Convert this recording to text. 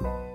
Bye.